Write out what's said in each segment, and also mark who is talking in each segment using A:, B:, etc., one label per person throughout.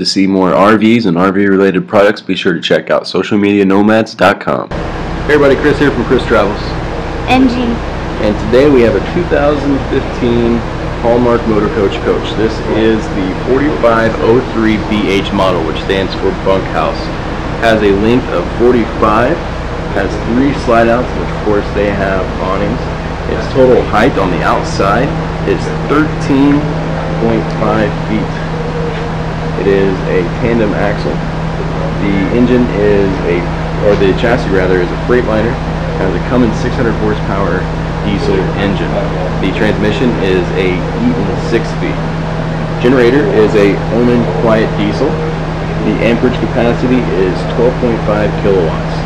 A: To see more RVs and RV related products, be sure to check out socialmedianomads.com. Hey everybody, Chris here from Chris Travels.
B: NG.
A: And today we have a 2015 Haulmark Motor Coach coach. This is the 4503BH model, which stands for bunkhouse. Has a length of 45, has three slide outs, which of course they have awnings. Its total height on the outside is 13.5 feet. It is a tandem axle. The engine is a, or the chassis rather, is a Freightliner. Has a Cummins 600 horsepower diesel engine. The transmission is a Eaton 6-speed. Generator is a Onan Quiet diesel. The amperage capacity is 12.5 kilowatts.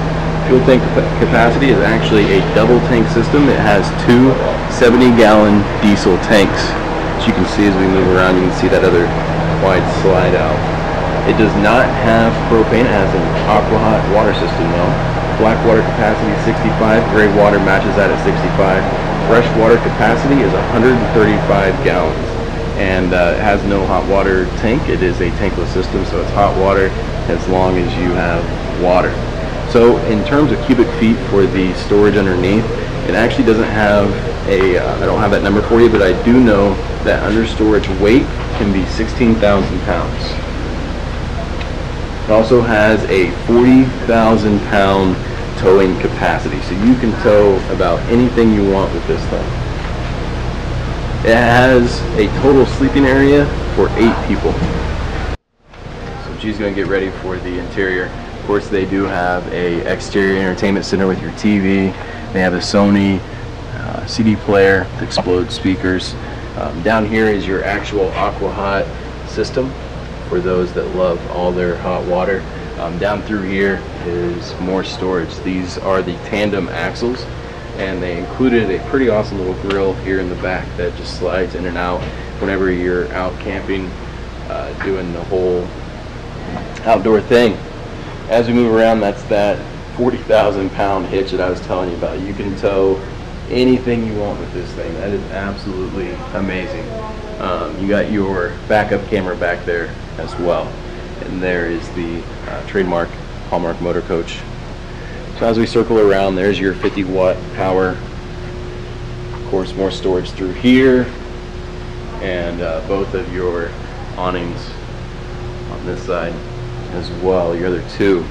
A: Fuel tank capacity is actually a double tank system. It has two 70-gallon diesel tanks. As you can see as we move around, you can see that other wide slide out. It does not have propane. It has an aqua hot water system though. Black water capacity 65, gray water matches that at 65. Fresh water capacity is 135 gallons. And uh, it has no hot water tank. It is a tankless system, so it's hot water as long as you have water. So in terms of cubic feet for the storage underneath, it actually doesn't have a, uh, I don't have that number for you, but I do know that under storage weight can be 16,000 pounds. It also has a 40,000 pound towing capacity, so you can tow about anything you want with this thing. It has a total sleeping area for eight people. So she's going to get ready for the interior. Of course, they do have a exterior entertainment center with your TV. They have a Sony uh, CD player, Explode speakers. Um, down here is your actual Aqua Hot system for those that love all their hot water. Um, down through here is more storage. These are the tandem axles and they included a pretty awesome little grill here in the back that just slides in and out whenever you're out camping uh, doing the whole outdoor thing. As we move around that's that 40,000 pound hitch that I was telling you about. You can tow anything you want with this thing. That is absolutely amazing. Um, you got your backup camera back there as well. And there is the uh, trademark Haulmark Motor Coach. So as we circle around, there's your 50 watt power. Of course, more storage through here. And uh, both of your awnings on this side as well, your other two.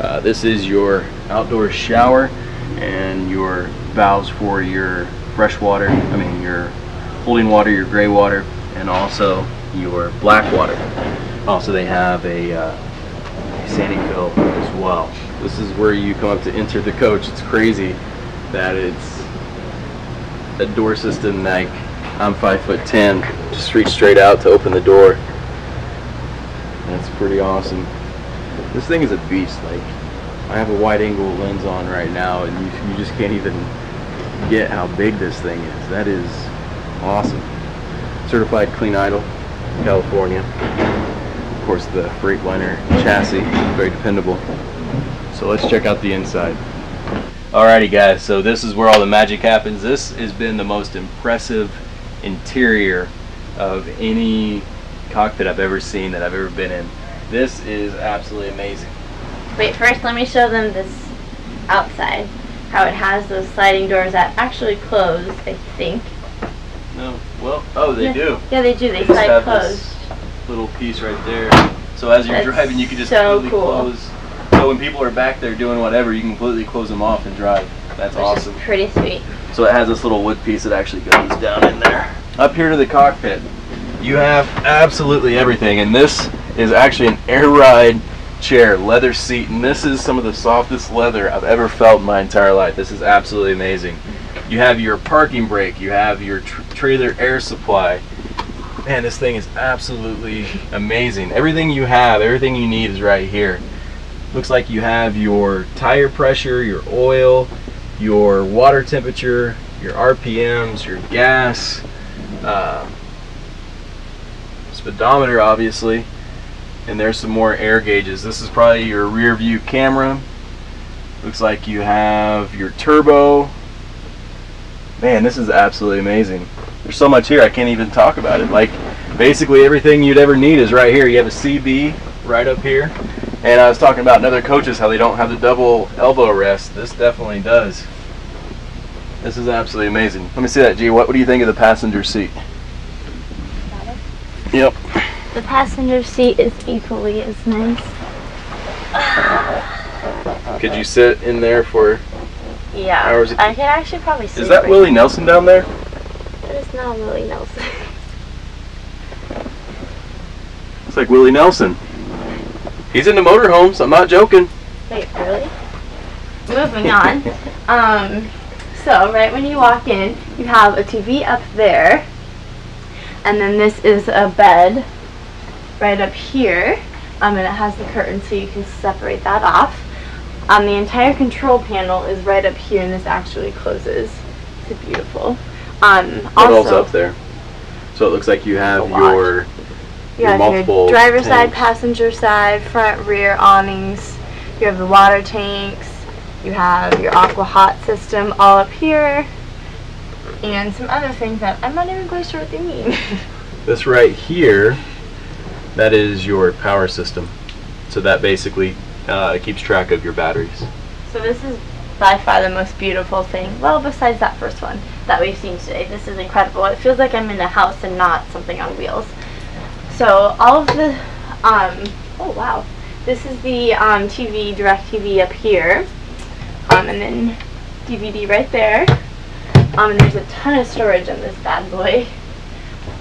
A: Uh, this is your outdoor shower and your valves for your fresh water, I mean your holding water, your gray water, and also your black water. Also they have a, uh, sanding fill as well. This is where you come up to enter the coach. It's crazy that it's a door system like I'm five foot ten. Just reach straight out to open the door. That's pretty awesome. This thing is a beast. Like I have a wide angle lens on right now and you, you just can't even get how big this thing is. That is awesome. Certified clean idle, California. Of course the Freightliner chassis, very dependable. So let's check out the inside. Alrighty guys, so this is where all the magic happens. This has been the most impressive interior of any cockpit I've ever seen that I've ever been in. This is absolutely amazing.
B: Wait, first let me show them this outside. How it has those sliding doors that actually close, I think.
A: No, well, oh, they
B: yeah.
A: do.
B: Yeah, they do. They slide closed.
A: little piece right there. So as you're
B: That's
A: driving, you can just
B: so
A: completely
B: cool.
A: close. So when people are back there doing whatever, you can completely close them off and drive. That's
B: Which
A: awesome.
B: pretty sweet.
A: So it has this little wood piece that actually goes down in there. Up here to the cockpit, you have absolutely everything, and this is actually an air ride chair, leather seat, and this is some of the softest leather I've ever felt in my entire life. This is absolutely amazing. You have your parking brake, you have your tr trailer air supply. Man, this thing is absolutely amazing. Everything you have, everything you need is right here. Looks like you have your tire pressure, your oil, your water temperature, your RPMs, your gas, uh, speedometer obviously, and there's some more air gauges. This is probably your rear view camera. Looks like you have your turbo. Man, this is absolutely amazing. There's so much here I can't even talk about it. Like basically everything you'd ever need is right here. You have a CB right up here. And I was talking about in other coaches how they don't have the double elbow rest. This definitely does. This is absolutely amazing. Let me see that, G. What, what do you think of the passenger seat? Yep.
B: The passenger seat is equally as nice.
A: Could you sit in there for?
B: Yeah,
A: Hours
B: I could actually probably.
A: Is that
B: right
A: Willie Nelson down there?
B: That is not Willie Nelson.
A: It's like Willie Nelson. He's in into motorhomes. I'm not joking.
B: Wait, really? Moving on. Um, so right when you walk in, you have a TV up there, and then this is a bed right up here. Um, and it has the curtain so you can separate that off. Um, the entire control panel is right up here, and this actually closes. It's beautiful. Um,
A: all's
B: also,
A: up there? So it looks like you have your
B: You
A: your
B: have
A: multiple
B: your driver side, passenger side, front, rear awnings. You have the water tanks. You have your aqua hot system all up here. And some other things that I'm not even quite sure what they mean.
A: This right here, that is your power system. So that basically uh, keeps track of your batteries.
B: so this is by far the most beautiful thing. Well, besides that first one that we've seen today. This is incredible. It feels like I'm in a house and not something on wheels. So all of the, um, oh wow. This is the um, TV, DirecTV up here. Um, and then DVD right there. Um, and there's a ton of storage in this bad boy.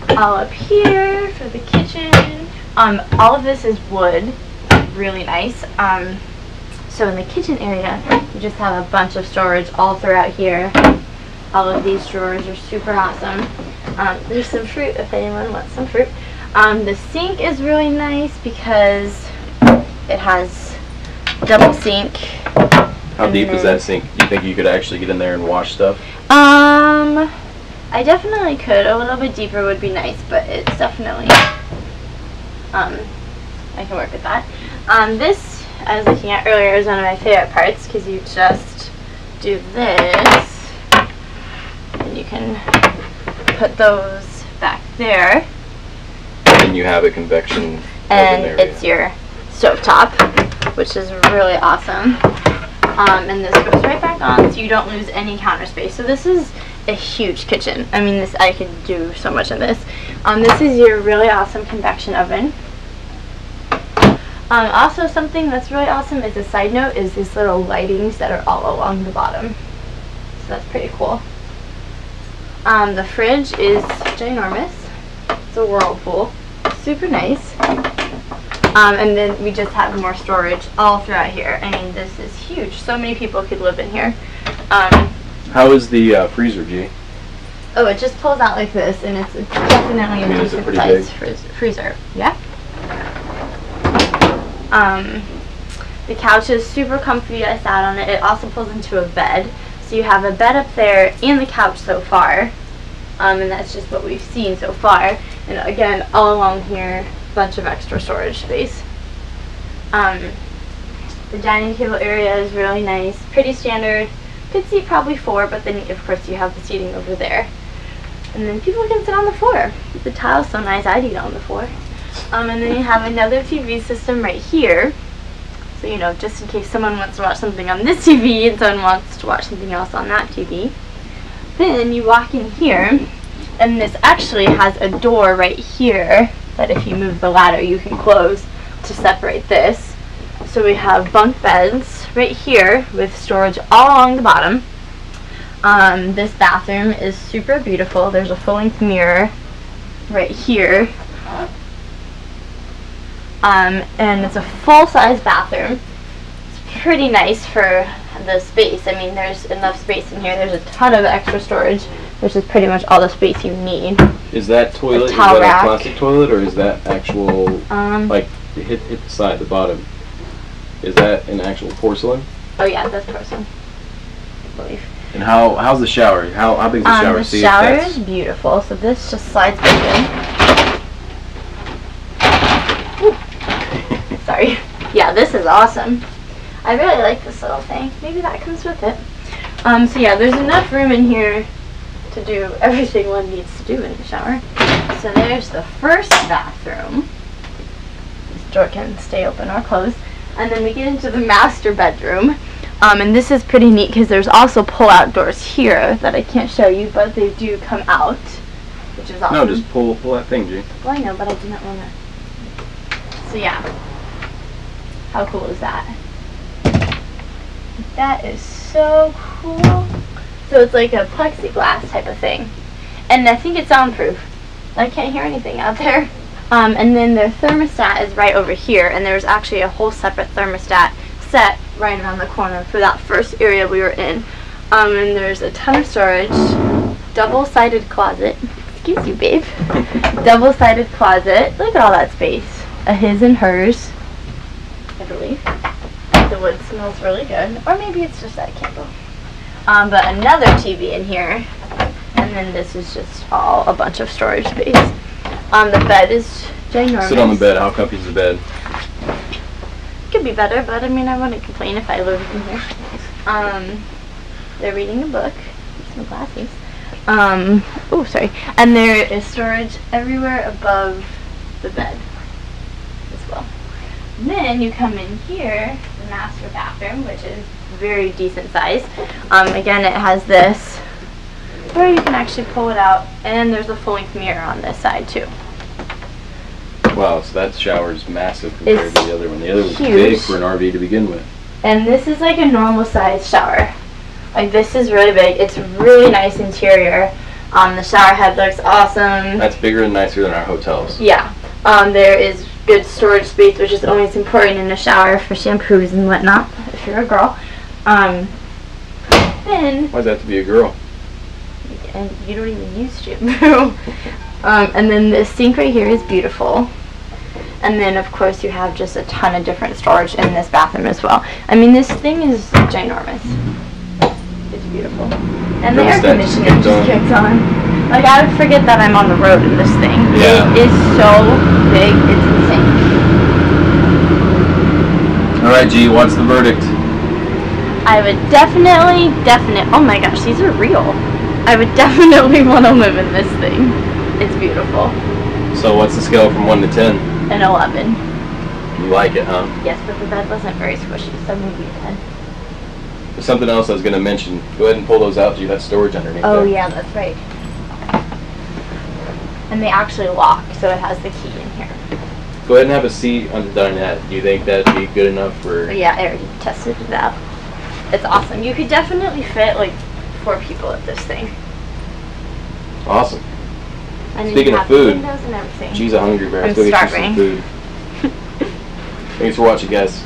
B: All up here for the kitchen. Um, all of this is wood. Really nice. Um, so in the kitchen area, you just have a bunch of storage all throughout here. All of these drawers are super awesome. Um, there's some fruit if anyone wants some fruit. Um, the sink is really nice because it has double sink.
A: How deep is that sink? Do you think you could actually get in there and wash stuff?
B: Um, I definitely could. A little bit deeper would be nice, but it's definitely, um, I can work with that. Um, this, I was looking at earlier, is one of my favorite parts because you just do this and you can put those back there
A: And you have a convection
B: and it's your stovetop, which is really awesome. Um, and this goes right back on, so you don't lose any counter space. So this is a huge kitchen. I mean, this I could do so much in this. Um, this is your really awesome convection oven. Um, also, something that's really awesome is a side note is these little lightings that are all along the bottom. So that's pretty cool. Um, the fridge is ginormous. It's a whirlpool. Super nice. Um, and then we just have more storage all throughout here. I mean, this is huge. So many people could live in here. Um,
A: How is the uh, freezer, G?
B: oh, it just pulls out like this, and it's definitely
A: I mean,
B: a decent size frizz- freezer. Yeah. Um, the couch is super comfy. I sat on it. It also pulls into a bed. So you have a bed up there and the couch so far. Um, and that's just what we've seen so far. And again, all along here, a bunch of extra storage space. Um, the dining table area is really nice, pretty standard. Could seat probably four, but then of course you have the seating over there. And then people can sit on the floor. The tile's so nice, I'd eat on the floor. Um, and then you have another TV system right here. So, you know, just in case someone wants to watch something on this TV and someone wants to watch something else on that TV. Then you walk in here, and this actually has a door right here that if you move the ladder you can close to separate this. So we have bunk beds right here with storage all along the bottom. Um, this bathroom is super beautiful. There's a full-length mirror right here. Um, and it's a full-size bathroom. It's pretty nice for the space. I mean, there's enough space in here. There's a ton of extra storage, which is pretty much all the space you need.
A: Is that toilet, is
B: towel
A: that
B: rack.
A: a plastic toilet or is that actual,
B: Um,
A: like, hit, hit the side, the bottom? Is that an actual porcelain?
B: oh yeah, that's porcelain. I believe.
A: And how how's the shower? How how big's the
B: Um,
A: shower?
B: the
A: See,
B: shower is beautiful, so this just slides back in. Sorry. Yeah, this is awesome. I really like this little thing. Maybe that comes with it. Um, so yeah, there's enough room in here to do everything one needs to do in the shower. So there's the first bathroom. This door can stay open or closed. And then we get into the master bedroom. Um, and this is pretty neat because there's also pull-out doors here that I can't show you, but they do come out, which is awesome.
A: No, just pull pull that thing, G.
B: Well, I know, but I do not want to. So yeah, how cool is that? That is so cool. So it's like a plexiglass type of thing, and I think it's soundproof. I can't hear anything out there. Um, and then their thermostat is right over here, and there's actually a whole separate thermostat set right around the corner for that first area we were in. Um, and there's a ton of storage, double-sided closet. Excuse you, babe. double-sided closet. Look at all that space. A his and hers, I believe. The wood smells really good. Or maybe it's just that candle. Um, but another TV in here. And then this is just all a bunch of storage space. Um, the bed is ginormous.
A: Sit on the bed. How comfy is the bed?
B: Could be better, but I mean, I wouldn't complain if I lived in here. Um, they're reading a book. No glasses. Um, oh, sorry. And there is storage everywhere above the bed as well. And then you come in here, the master bathroom, which is very decent size. Um, again, it has this where you can actually pull it out, and there's a full-length mirror on this side too.
A: Wow, so that shower is massive compared
B: It's
A: to the other one. The other was
B: huge.
A: big for an RV to begin with.
B: And this is like a normal size shower. Like this is really big. It's really nice interior. Um, the shower head looks awesome.
A: That's bigger and nicer than our hotels.
B: Yeah. Um, there is good storage space, which is always important in a shower for shampoos and whatnot, if you're a girl. Um, then,
A: Why does that have to be a girl?
B: And you don't even use shampoo. um, and then the sink right here is beautiful. And then, of course, you have just a ton of different storage in this bathroom as well. I mean, this thing is ginormous. It's beautiful. And the air conditioning
A: just kicked
B: kicks on. Like, I would forget that I'm on the road in this thing.
A: Yeah.
B: It is so big, it's insane.
A: All right, G. What's the verdict?
B: I would definitely, definitely, oh my gosh, these are real. I would definitely want to live in this thing. It's beautiful.
A: So, what's the scale from one to ten?
B: An 11.
A: You like it, huh?
B: Yes, but the bed wasn't very squishy, so maybe a 10.
A: There's something else I was going to mention. Go ahead and pull those out, Do you have storage underneath
B: Oh
A: there.
B: yeah, that's right. And they actually lock, so it has the key in here.
A: Go ahead and have a seat on the dinette. Do you think that'd be good enough for?
B: Yeah, I already tested it out. It's awesome. You could definitely fit like four people at this thing.
A: Awesome.
B: And then
A: Speaking of food,
B: windows and everything.
A: She's a hungry bear.
B: I'm
A: Let's go get you some food. Thanks for watching, guys.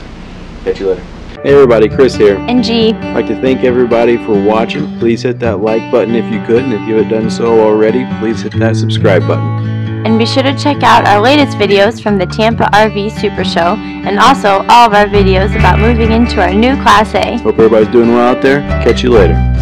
A: Catch you later. Hey everybody, Chris here.
B: And G.
A: I'd like to thank everybody for watching. Please hit that like button if you could, and if you haven't done so already, please hit that subscribe button.
B: And be sure to check out our latest videos from the Tampa RV Super Show and also all of our videos about moving into our new Class A.
A: Hope everybody's doing well out there. Catch you later.